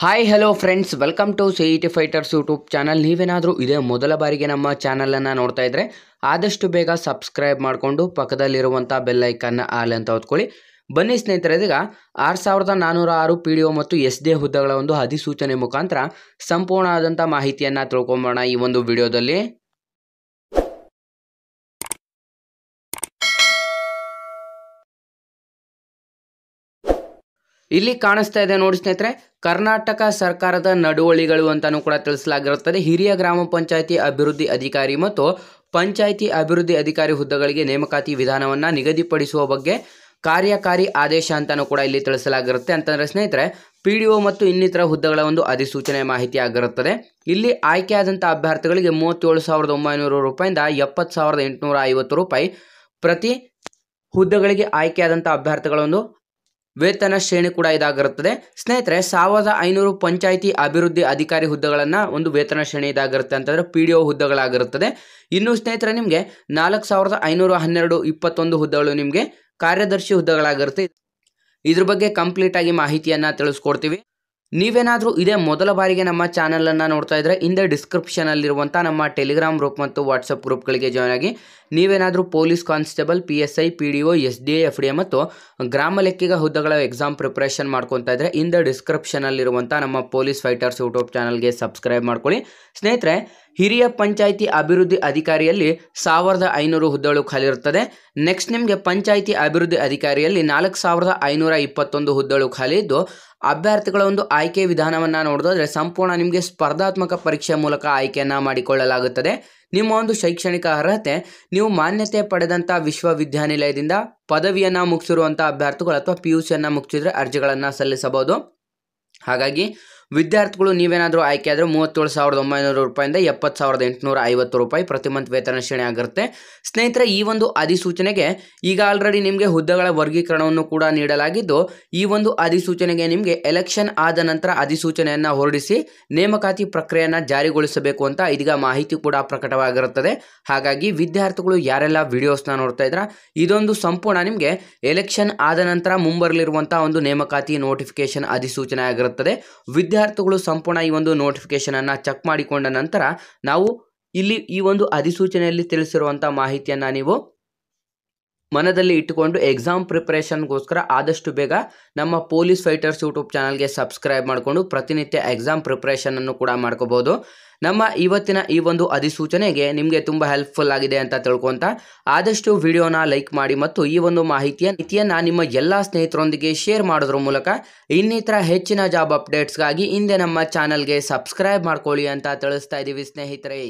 Hi hello friends welcome to C E T fighters YouTube channel ನೀವೇನಾದರೂ ಇದೇ ಮೊದಲ ಬಾರಿಗೆ ನಮ್ಮ ಚಾನಲನ್ನು ನೋಡ್ತಾ ಇದ್ದರೆ ಆದಷ್ಟು ಬೇಗ ಸಬ್ಸ್ಕ್ರೈಬ್ ಮಾಡಿಕೊಂಡು ಪಕ್ಕದಲ್ಲಿರುವಂಥ ಬೆಲ್ಲೈಕನ್ನ ಆಲ್ ಅಂತ ಹೊತ್ಕೊಳ್ಳಿ. ಬನ್ನಿ ಸ್ನೇಹಿತರೆ, ಇದೀಗ ಆರು ಸಾವಿರದ ನಾನ್ನೂರ ಆರು ಪಿ ಡಿ ಒ ಮತ್ತು ಎಸ್ ಡಿ ಹುದ್ದೆಗಳ ಒಂದು ಅಧಿಸೂಚನೆ ಮುಖಾಂತರ ಸಂಪೂರ್ಣ ಆದಂಥ ಮಾಹಿತಿಯನ್ನು ತಿಳ್ಕೊಂಬೋಣ ಈ ಒಂದು ವಿಡಿಯೋದಲ್ಲಿ ಇಲ್ಲಿ ಕಾಣಿಸ್ತಾ ಇದೆ ನೋಡಿ ಸ್ನೇಹಿತರೆ, ಕರ್ನಾಟಕ ಸರ್ಕಾರದ ನಡುವಳಿಗಳು ಅಂತಾನೂ ಕೂಡ ತಿಳಿಸಲಾಗಿರುತ್ತದೆ. ಹಿರಿಯ ಗ್ರಾಮ ಪಂಚಾಯಿತಿ ಅಭಿವೃದ್ಧಿ ಅಧಿಕಾರಿ ಮತ್ತು ಪಂಚಾಯಿತಿ ಅಭಿವೃದ್ಧಿ ಅಧಿಕಾರಿ ಹುದ್ದೆಗಳಿಗೆ ನೇಮಕಾತಿ ವಿಧಾನವನ್ನು ನಿಗದಿಪಡಿಸುವ ಬಗ್ಗೆ ಕಾರ್ಯಕಾರಿ ಆದೇಶ ಅಂತಾನೂ ಕೂಡ ಇಲ್ಲಿ ತಿಳಿಸಲಾಗಿರುತ್ತೆ. ಅಂತಂದ್ರೆ ಸ್ನೇಹಿತರೆ, ಪಿ ಡಿ ಒ ಮತ್ತು ಇನ್ನಿತರ ಹುದ್ದೆಗಳ ಒಂದು ಅಧಿಸೂಚನೆ ಮಾಹಿತಿ ಆಗಿರುತ್ತದೆ ಇಲ್ಲಿ ಆಯ್ಕೆಯಾದಂಥ ಅಭ್ಯರ್ಥಿಗಳಿಗೆ ಮೂವತ್ತೇಳು ಸಾವಿರದ ಒಂಬೈನೂರು ರೂಪಾಯಿಂದ ಎಪ್ಪತ್ತು ಸಾವಿರದ ಎಂಟುನೂರ ಐವತ್ತು ರೂಪಾಯಿ ಪ್ರತಿ ಹುದ್ದೆಗಳಿಗೆ ಆಯ್ಕೆಯಾದಂಥ ಅಭ್ಯರ್ಥಿಗಳ ಒಂದು ವೇತನ ಶ್ರೇಣಿ ಕೂಡ ಇದಾಗಿರುತ್ತದೆ. ಸ್ನೇಹಿತರೆ, ಸಾವಿರದ ಐನೂರು ಪಂಚಾಯಿತಿ ಅಭಿವೃದ್ಧಿ ಅಧಿಕಾರಿ ಹುದ್ದೆಗಳನ್ನು ಒಂದು ವೇತನ ಶ್ರೇಣಿ ಇದಾಗಿರುತ್ತೆ ಅಂತಂದರೆ ಪಿ ಡಿ ಒ ಹುದ್ದೆಗಳಾಗಿರುತ್ತದೆ. ಇನ್ನು ಸ್ನೇಹಿತರೆ, ನಿಮಗೆ ನಾಲ್ಕು ಸಾವಿರದ ಐನೂರ ಹನ್ನೆರಡು ಇಪ್ಪತ್ತೊಂದು ಹುದ್ದೆಗಳು ನಿಮಗೆ ಕಾರ್ಯದರ್ಶಿ ಹುದ್ದೆಗಳಾಗಿರುತ್ತೆ. ಇದ್ರ ಬಗ್ಗೆ ಕಂಪ್ಲೀಟ್ ಆಗಿ ಮಾಹಿತಿಯನ್ನು ತಿಳಿಸ್ಕೊಡ್ತೀವಿ. ನೀವೇನಾದರೂ ಇದೇ ಮೊದಲ ಬಾರಿಗೆ ನಮ್ಮ ಚಾನಲನ್ನು ನೋಡ್ತಾ ಇದ್ದರೆ ಹಿಂದೆ ಡಿಸ್ಕ್ರಿಪ್ಷನಲ್ಲಿರುವಂಥ ನಮ್ಮ ಟೆಲಿಗ್ರಾಮ್ ಗ್ರೂಪ್ ಮತ್ತು ವಾಟ್ಸಪ್ ಗ್ರೂಪ್ಗಳಿಗೆ ಜಾಯ್ನ್ ಆಗಿ ನೀವೇನಾದರೂ police constable, P S I, P D O, S D A F D A ಮತ್ತು ಗ್ರಾಮ ಲೆಕ್ಕಿಗ ಹುದ್ದೆಗಳ ಎಕ್ಸಾಮ್ ಪ್ರಿಪ್ರೇಷನ್ ಮಾಡ್ಕೊತಾ ಇದ್ದರೆ ಹಿಂದೆ ಡಿಸ್ಕ್ರಿಪ್ಷನಲ್ಲಿರುವಂಥ ನಮ್ಮ ಪೊಲೀಸ್ ಫೈಟರ್ಸ್ ಯೂಟ್ಯೂಬ್ ಚಾನಲ್ಗೆ ಸಬ್ಸ್ಕ್ರೈಬ್ ಮಾಡ್ಕೊಳ್ಳಿ. ಸ್ನೇಹಿತರೆ ಹಿರಿಯ ಪಂಚಾಯಿತಿ ಅಭಿವೃದ್ಧಿ ಅಧಿಕಾರಿಯಲ್ಲಿ ಸಾವಿರದ ಐನೂರು ಹುದ್ದೆಗಳು ಖಾಲಿ ಇರುತ್ತದೆ ನೆಕ್ಸ್ಟ್ ನಿಮಗೆ ಪಂಚಾಯಿತಿ ಅಭಿವೃದ್ಧಿ ಅಧಿಕಾರಿಯಲ್ಲಿ ನಾಲ್ಕು ಸಾವಿರದ ಐನೂರ ಇಪ್ಪತ್ತೊಂದು ಹುದ್ದೆಗಳು ಖಾಲಿ ಇದ್ದು, ಅಭ್ಯರ್ಥಿಗಳ ಒಂದು ಆಯ್ಕೆ ವಿಧಾನವನ್ನು ನೋಡೋದಾದರೆ ಸಂಪೂರ್ಣ ನಿಮಗೆ ಸ್ಪರ್ಧಾತ್ಮಕ ಪರೀಕ್ಷೆ ಮೂಲಕ ಆಯ್ಕೆಯನ್ನು ಮಾಡಿಕೊಳ್ಳಲಾಗುತ್ತದೆ. ನಿಮ್ಮ ಒಂದು ಶೈಕ್ಷಣಿಕ ಅರ್ಹತೆ, ನೀವು ಮಾನ್ಯತೆ ಪಡೆದಂಥ ವಿಶ್ವವಿದ್ಯಾನಿಲಯದಿಂದ ಪದವಿಯನ್ನು ಮುಗಿಸಿರುವಂಥ ಅಭ್ಯರ್ಥಿಗಳು ಅಥವಾ ಪಿ ಯು ಸಿಯನ್ನು ಮುಗಿಸಿದರೆ ಅರ್ಜಿಗಳನ್ನು ಸಲ್ಲಿಸಬಹುದು. ಹಾಗಾಗಿ ವಿದ್ಯಾರ್ಥಿಗಳು ನೀವೇನಾದರೂ ಆಯ್ಕೆ ಆದರೆ ಮೂವತ್ತೇಳು ಸಾವಿರದ ಒಂಬೈನೂರು ರೂಪಾಯಿಂದ ಎಪ್ಪತ್ತು ಸಾವಿರದ ಎಂಟುನೂರ ಐವತ್ತು ರೂಪಾಯಿ ಪ್ರತಿ ಮಂತ್ ವೇತನ ಶ್ರೇಣಿ ಆಗಿರುತ್ತೆ. ಸ್ನೇಹಿತರೆ, ಈ ಒಂದು ಅಧಿಸೂಚನೆಗೆ ಈಗ ಆಲ್ರೆಡಿ ನಿಮಗೆ ಹುದ್ದೆಗಳ ವರ್ಗೀಕರಣವನ್ನು ಕೂಡ ನೀಡಲಾಗಿದ್ದು, ಈ ಒಂದು ಅಧಿಸೂಚನೆಗೆ ನಿಮಗೆ ಎಲೆಕ್ಷನ್ ಆದ ನಂತರ ಅಧಿಸೂಚನೆಯನ್ನು ಹೊರಡಿಸಿ ನೇಮಕಾತಿ ಪ್ರಕ್ರಿಯೆಯನ್ನು ಜಾರಿಗೊಳಿಸಬೇಕು ಅಂತ ಇದೀಗ ಮಾಹಿತಿ ಕೂಡ ಪ್ರಕಟವಾಗಿರುತ್ತದೆ. ಹಾಗಾಗಿ ವಿದ್ಯಾರ್ಥಿಗಳು ಯಾರೆಲ್ಲ ವಿಡಿಯೋಸ್ನ ನೋಡ್ತಾ ಇದ್ರ, ಇದೊಂದು ಸಂಪೂರ್ಣ ನಿಮಗೆ ಎಲೆಕ್ಷನ್ ಆದ ನಂತರ ಮುಂಬರಲಿರುವಂಥ ಒಂದು ನೇಮಕಾತಿ ನೋಟಿಫಿಕೇಶನ್ ಅಧಿಸೂಚನೆ ಆಗಿರುತ್ತದೆ. ವಿದ್ಯಾರ್ಥಿಗಳು ಸಂಪೂರ್ಣ ಈ ಒಂದು ನೋಟಿಫಿಕೇಶನನ್ನು ಚೆಕ್ ಮಾಡಿಕೊಂಡ ನಂತರ ನಾವು ಇಲ್ಲಿ ಈ ಒಂದು ಅಧಿಸೂಚನೆಯಲ್ಲಿ ತಿಳಿಸಿರುವಂಥ ಮಾಹಿತಿಯನ್ನು ನೀವು ಮನದಲ್ಲಿ ಇಟ್ಟುಕೊಂಡು ಎಕ್ಸಾಮ್ ಪ್ರಿಪ್ರೇಷನ್ಗೋಸ್ಕರ ಆದಷ್ಟು ಬೇಗ ನಮ್ಮ ಪೊಲೀಸ್ ಫೈಟರ್ಸ್ ಯೂಟ್ಯೂಬ್ ಚಾನಲ್ಗೆ ಸಬ್ಸ್ಕ್ರೈಬ್ ಮಾಡಿಕೊಂಡು ಪ್ರತಿನಿತ್ಯ ಎಕ್ಸಾಮ್ ಪ್ರಿಪ್ರೇಷನನ್ನು ಕೂಡ ಮಾಡ್ಕೋಬೋದು ನಮ್ಮ ಇವತ್ತಿನ ಈ ಒಂದು ಅಧಿಸೂಚನೆಗೆ ನಿಮಗೆ ತುಂಬ ಹೆಲ್ಪ್ಫುಲ್ ಆಗಿದೆ ಅಂತ ತಿಳ್ಕೊಂತ ಆದಷ್ಟು ವಿಡಿಯೋನ ಲೈಕ್ ಮಾಡಿ ಮತ್ತು ಈ ಒಂದು ಮಾಹಿತಿಯ ನೀತಿಯನ್ನು ನಿಮ್ಮ ಎಲ್ಲ ಸ್ನೇಹಿತರೊಂದಿಗೆ ಶೇರ್ ಮಾಡೋದ್ರ ಮೂಲಕ ಇನ್ನಿತರ ಹೆಚ್ಚಿನ ಜಾಬ್ ಅಪ್ಡೇಟ್ಸ್ಗಾಗಿ ಹಿಂದೆ ನಮ್ಮ ಚಾನಲ್ಗೆ ಸಬ್ಸ್ಕ್ರೈಬ್ ಮಾಡ್ಕೊಳ್ಳಿ ಅಂತ ತಿಳಿಸ್ತಾ ಇದ್ದೀವಿ ಸ್ನೇಹಿತರೆ.